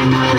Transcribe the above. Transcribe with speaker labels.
Speaker 1: i Bye.